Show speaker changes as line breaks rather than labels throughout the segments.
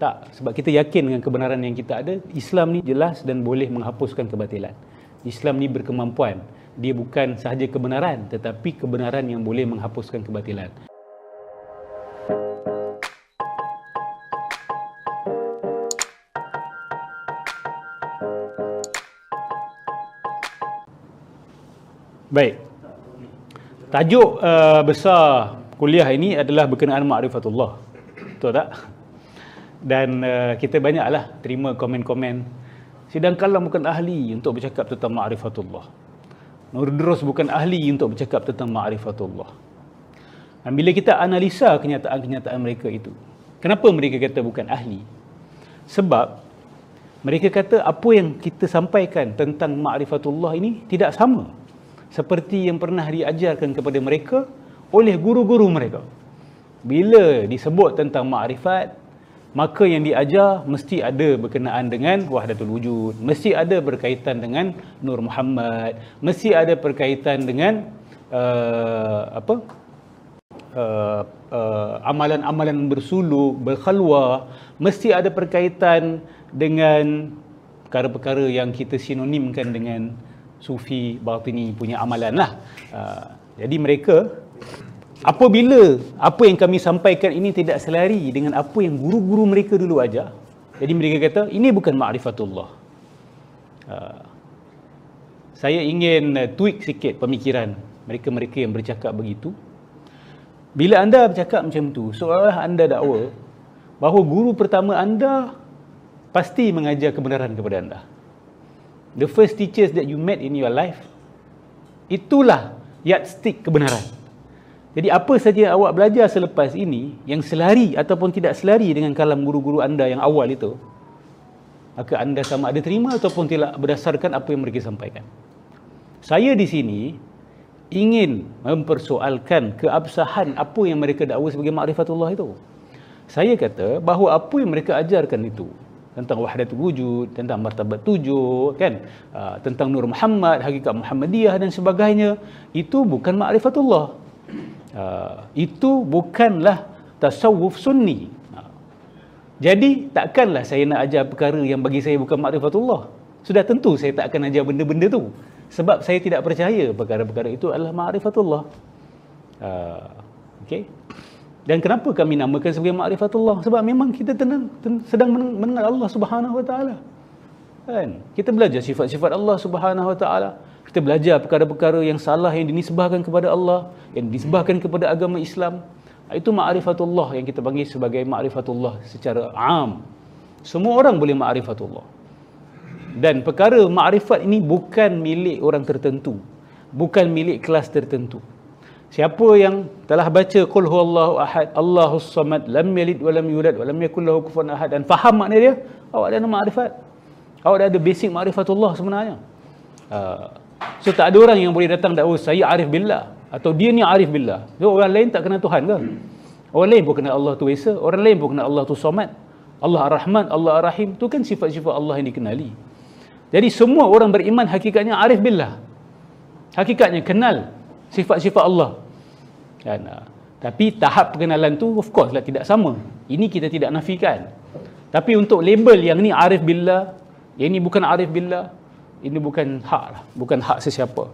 Tak, sebab kita yakin dengan kebenaran yang kita ada, Islam ni jelas dan boleh menghapuskan kebatilan. Islam ni berkemampuan. Dia bukan sahaja kebenaran, tetapi kebenaran yang boleh menghapuskan kebatilan. Baik. Tajuk uh, besar kuliah ini adalah berkenaan ma'rifatullah. Betul tak? Dan uh, kita banyaklah terima komen-komen Sidang Kalam bukan ahli untuk bercakap tentang ma'rifatullah. Nurdros bukan ahli untuk bercakap tentang ma'rifatullah. Dan bila kita analisa kenyataan-kenyataan mereka itu, kenapa mereka kata bukan ahli? Sebab mereka kata apa yang kita sampaikan tentang ma'rifatullah ini tidak sama seperti yang pernah diajarkan kepada mereka oleh guru-guru mereka. Bila disebut tentang makrifat, maka yang diajar mesti ada berkenaan dengan wahdatul wujud, mesti ada berkaitan dengan Nur Muhammad, mesti ada berkaitan dengan uh, apa? Uh, uh, amalan-amalan bersuluk, berkhalwa, mesti ada berkaitan dengan perkara-perkara yang kita sinonimkan dengan sufi batini punya amalan lah. Uh, jadi mereka apabila apa yang kami sampaikan ini tidak selari dengan apa yang guru-guru mereka dulu ajar, jadi mereka kata ini bukan ma'rifatullah. Uh, saya ingin uh, tweak sikit pemikiran mereka-mereka yang bercakap begitu. Bila anda bercakap macam tu, seolah anda dakwa bahawa guru pertama anda pasti mengajar kebenaran kepada anda the first teachers that you met in your life itulah yardstick kebenaran jadi apa saja awak belajar selepas ini yang selari ataupun tidak selari dengan kalam guru-guru anda yang awal itu maka anda sama ada terima ataupun tidak berdasarkan apa yang mereka sampaikan saya di sini ingin mempersoalkan keabsahan apa yang mereka dakwa sebagai makrifatullah itu saya kata bahawa apa yang mereka ajarkan itu tentang wahdatul wujud, tentang martabat tujuh, kan? Uh, tentang Nur Muhammad, hakikat Muhammadiyah dan sebagainya, itu bukan ma'rifatullah. Uh, itu bukanlah tasawuf sunni. Jadi, takkanlah saya nak ajar perkara yang bagi saya bukan ma'rifatullah. Sudah tentu saya tak akan ajar benda-benda tu. Sebab saya tidak percaya perkara-perkara itu adalah ma'rifatullah. Uh, okay? Dan kenapa kami namakan sebagai ma'rifatullah? Sebab memang kita tenang, ten, sedang mendengar Allah Subhanahu Wa Taala. Kan? Kita belajar sifat-sifat Allah Subhanahu Wa Taala. Kita belajar perkara-perkara yang salah yang dinisbahkan kepada Allah, yang dinisbahkan kepada agama Islam. Itu ma'rifatullah yang kita panggil sebagai ma'rifatullah secara am. Semua orang boleh ma'rifatullah. Dan perkara ma'rifat ini bukan milik orang tertentu. Bukan milik kelas tertentu. Siapa yang telah baca qul huwallahu ahad Allahus samad lam yalid wa lam yulad wa lam yakul lahu kufuwan ahad dan faham makna dia, awak ada makrifat. Awak dah ada basic makrifatullah sebenarnya. Uh, so tak ada orang yang boleh datang dakwa saya arif billah atau dia ni arif billah. So, orang lain tak kenal Tuhan ke? Orang lain pun kenal Allah tu Esa, orang lain pun kenal Allah tu Samad. Allah Ar-Rahman, Allah Ar-Rahim, tu kan sifat-sifat Allah yang dikenali. Jadi semua orang beriman hakikatnya arif billah. Hakikatnya kenal sifat-sifat Allah. Kan? Ah, tapi tahap pengenalan tu of course lah tidak sama. Ini kita tidak nafikan. Tapi untuk label yang ni arif billah, yang ni bukan arif billah, ini bukan hak lah, bukan hak sesiapa.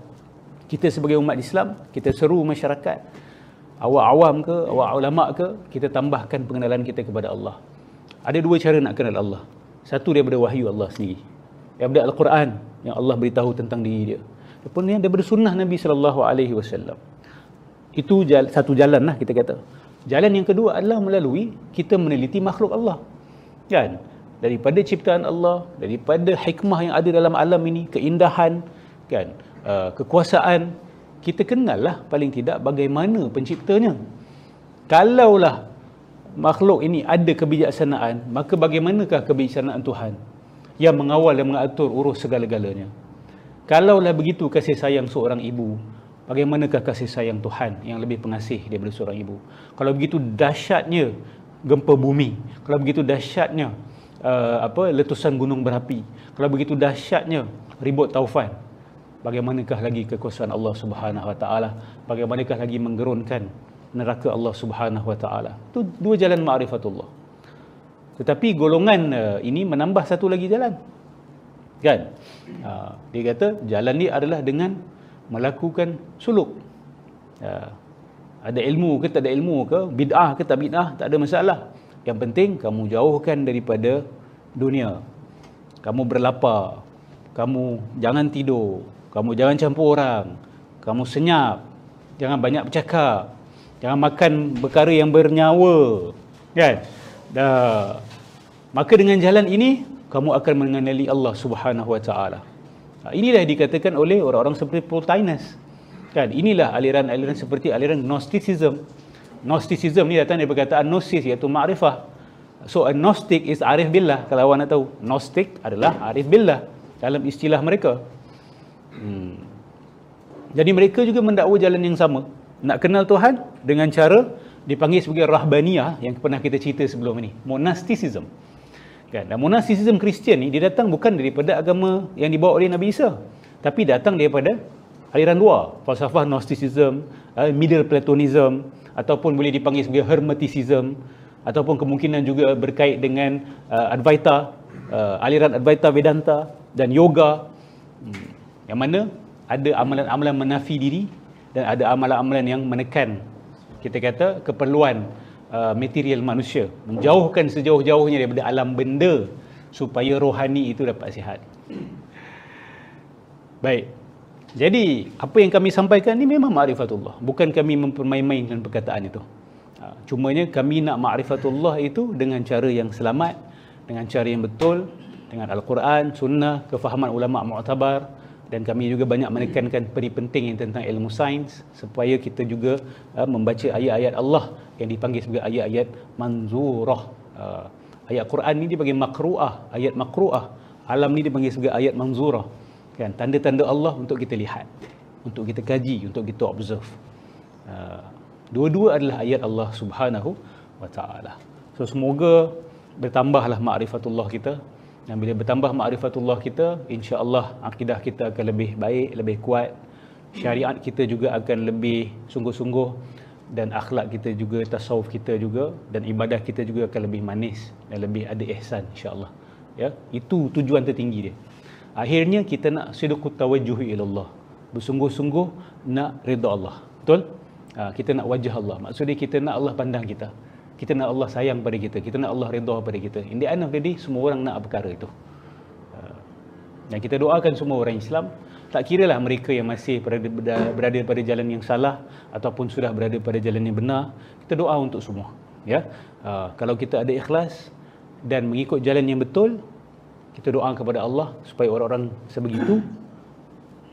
Kita sebagai umat Islam, kita seru masyarakat, awak awam ke, awak ulama ke, kita tambahkan pengenalan kita kepada Allah. Ada dua cara nak kenal Allah. Satu daripada wahyu Allah sendiri. Daripada Al-Quran yang Allah beritahu tentang diri dia. Kemudian daripada sunnah Nabi wasallam. Itu satu jalan lah kita kata. Jalan yang kedua adalah melalui kita meneliti makhluk Allah. Kan? Daripada ciptaan Allah, daripada hikmah yang ada dalam alam ini, keindahan, kan? Uh, kekuasaan, kita kenal lah paling tidak bagaimana penciptanya. Kalaulah makhluk ini ada kebijaksanaan, maka bagaimanakah kebijaksanaan Tuhan yang mengawal dan mengatur urus segala-galanya? Kalaulah begitu kasih sayang seorang ibu, bagaimanakah kasih sayang Tuhan yang lebih pengasih daripada seorang ibu? Kalau begitu dahsyatnya gempa bumi, kalau begitu dahsyatnya uh, apa letusan gunung berapi, kalau begitu dahsyatnya ribut taufan, bagaimanakah lagi kekuasaan Allah Subhanahu Wa Taala? Bagaimanakah lagi menggerunkan neraka Allah Subhanahu Wa Taala? Itu dua jalan ma'rifatullah. Tetapi golongan uh, ini menambah satu lagi jalan. Kan? Uh, dia kata jalan ni adalah dengan melakukan suluk. Uh, ada ilmu ke tak ada ilmu ke, bid'ah ke tak bid'ah, tak ada masalah. Yang penting kamu jauhkan daripada dunia. Kamu berlapar. Kamu jangan tidur. Kamu jangan campur orang. Kamu senyap. Jangan banyak bercakap. Jangan makan perkara yang bernyawa. Kan? Dah. Maka dengan jalan ini kamu akan mengenali Allah Subhanahu Wa Taala. Ha, inilah dikatakan oleh orang-orang seperti Plotinus. Kan? Inilah aliran-aliran seperti aliran Gnosticism. Gnosticism ni datang dari perkataan gnosis iaitu ma'rifah. So a Gnostic is arif billah kalau awak nak tahu. Gnostic adalah arif billah dalam istilah mereka. Hmm. Jadi mereka juga mendakwa jalan yang sama. Nak kenal Tuhan dengan cara dipanggil sebagai rahbaniyah yang pernah kita cerita sebelum ini. Monasticism. Kan? Dan monasticism Kristian ni dia datang bukan daripada agama yang dibawa oleh Nabi Isa. Tapi datang daripada aliran luar. Falsafah Gnosticism, uh, Middle Platonism ataupun boleh dipanggil sebagai Hermeticism ataupun kemungkinan juga berkait dengan uh, Advaita, uh, aliran Advaita Vedanta dan yoga. Hmm. Yang mana ada amalan-amalan menafi diri dan ada amalan-amalan yang menekan kita kata keperluan uh, material manusia. Menjauhkan sejauh-jauhnya daripada alam benda supaya rohani itu dapat sihat. Baik. Jadi apa yang kami sampaikan ni memang ma'rifatullah. Bukan kami mempermain-mainkan perkataan itu cumanya kami nak ma'rifatullah itu dengan cara yang selamat dengan cara yang betul dengan Al-Quran, Sunnah, kefahaman ulama' mu'tabar dan kami juga banyak menekankan peri penting yang tentang ilmu sains supaya kita juga uh, membaca ayat-ayat Allah yang dipanggil sebagai ayat-ayat manzurah. Uh, ayat Quran ni dipanggil makruah, ayat makruah. Alam ni dipanggil sebagai ayat manzurah. Kan tanda-tanda Allah untuk kita lihat, untuk kita kaji, untuk kita observe. Uh, dua-dua adalah ayat Allah Subhanahu wa taala. So semoga bertambahlah makrifatullah kita dan bila bertambah ma'rifatullah kita, insya-Allah akidah kita akan lebih baik, lebih kuat. Syariat kita juga akan lebih sungguh-sungguh dan akhlak kita juga, tasawuf kita juga dan ibadah kita juga akan lebih manis dan lebih ada ihsan insya-Allah. Ya, itu tujuan tertinggi dia. Akhirnya kita nak sidqut tawajjuh ila Allah. Bersungguh-sungguh nak redha Allah. Betul? Ha, kita nak wajah Allah. Maksudnya kita nak Allah pandang kita. Kita nak Allah sayang pada kita. Kita nak Allah redha pada kita. In the end of the day semua orang nak perkara itu. Uh, dan kita doakan semua orang Islam tak kira lah mereka yang masih berada, berada pada jalan yang salah ataupun sudah berada pada jalan yang benar. Kita doa untuk semua ya. Uh, kalau kita ada ikhlas dan mengikut jalan yang betul kita doa kepada Allah supaya orang-orang sebegitu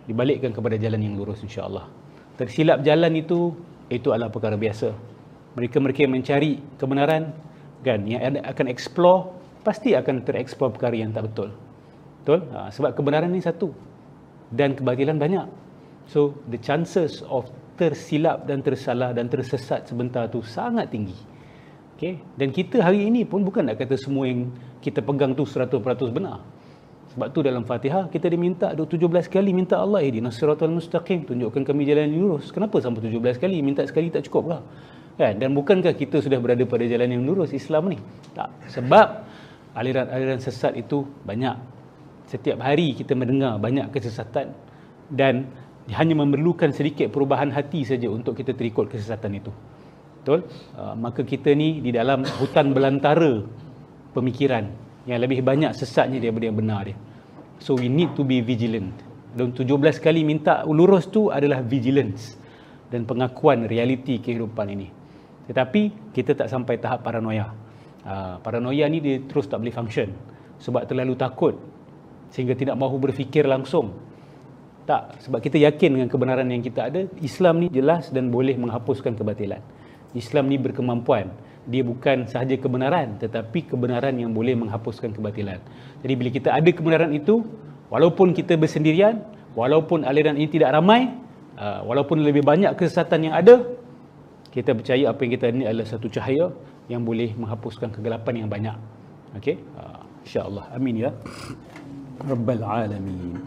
dibalikkan kepada jalan yang lurus insya-Allah. Tersilap jalan itu itu adalah perkara biasa. Mereka-mereka yang mencari kebenaran kan yang akan explore pasti akan tereksplor perkara yang tak betul. Betul? Ha, sebab kebenaran ni satu dan kebatilan banyak. So the chances of tersilap dan tersalah dan tersesat sebentar tu sangat tinggi. Okay? dan kita hari ini pun bukan nak kata semua yang kita pegang tu 100% benar sebab tu dalam Fatihah kita diminta 17 kali minta Allah eh dinasiratul mustaqim tunjukkan kami jalan yang lurus kenapa sampai 17 kali minta sekali tak cukup ke Kan? Dan bukankah kita sudah berada pada jalan yang lurus Islam ni? Tak. Sebab aliran-aliran sesat itu banyak. Setiap hari kita mendengar banyak kesesatan dan hanya memerlukan sedikit perubahan hati saja untuk kita terikut kesesatan itu. Betul? Uh, maka kita ni di dalam hutan belantara pemikiran yang lebih banyak sesatnya daripada yang benar dia. So we need to be vigilant. Dan 17 kali minta lurus tu adalah vigilance dan pengakuan realiti kehidupan ini. Tetapi kita tak sampai tahap paranoia. Uh, paranoia ni dia terus tak boleh function sebab terlalu takut sehingga tidak mahu berfikir langsung. Tak, sebab kita yakin dengan kebenaran yang kita ada, Islam ni jelas dan boleh menghapuskan kebatilan. Islam ni berkemampuan. Dia bukan sahaja kebenaran tetapi kebenaran yang boleh menghapuskan kebatilan. Jadi bila kita ada kebenaran itu, walaupun kita bersendirian, walaupun aliran ini tidak ramai, uh, walaupun lebih banyak kesesatan yang ada, kita percaya apa yang kita ini adalah satu cahaya yang boleh menghapuskan kegelapan yang banyak. Okey? Uh, insya-Allah. Amin ya. Rabbal alamin.